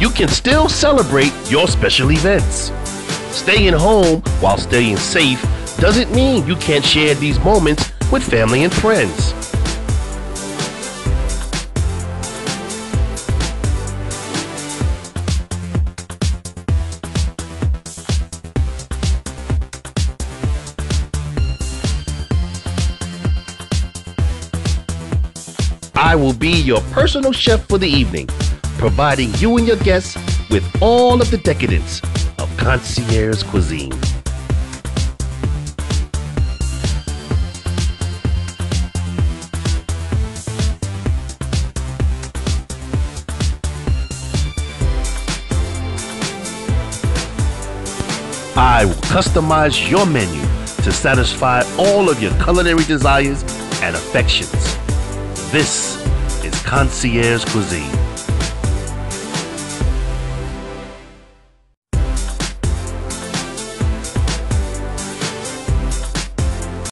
you can still celebrate your special events. Staying home while staying safe doesn't mean you can't share these moments with family and friends. I will be your personal chef for the evening, providing you and your guests with all of the decadence of concierge cuisine. I will customize your menu to satisfy all of your culinary desires and affections. This is Concierge Cuisine.